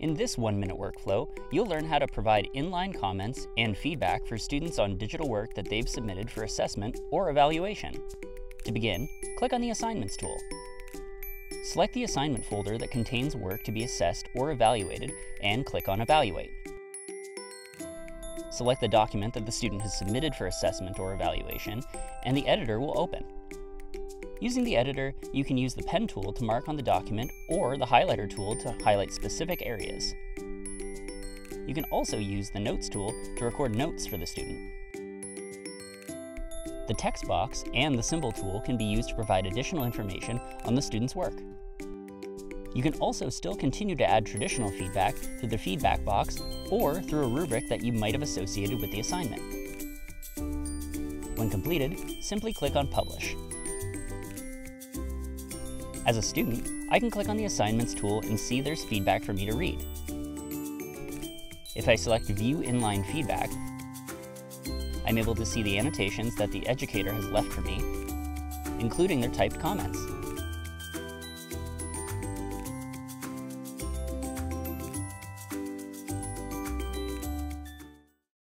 In this one-minute workflow, you'll learn how to provide inline comments and feedback for students on digital work that they've submitted for assessment or evaluation. To begin, click on the Assignments tool. Select the assignment folder that contains work to be assessed or evaluated and click on Evaluate. Select the document that the student has submitted for assessment or evaluation, and the editor will open. Using the editor, you can use the pen tool to mark on the document or the highlighter tool to highlight specific areas. You can also use the Notes tool to record notes for the student. The text box and the symbol tool can be used to provide additional information on the student's work. You can also still continue to add traditional feedback through the feedback box or through a rubric that you might have associated with the assignment. When completed, simply click on Publish. As a student, I can click on the Assignments tool and see there's feedback for me to read. If I select View Inline Feedback, I'm able to see the annotations that the educator has left for me, including their typed comments.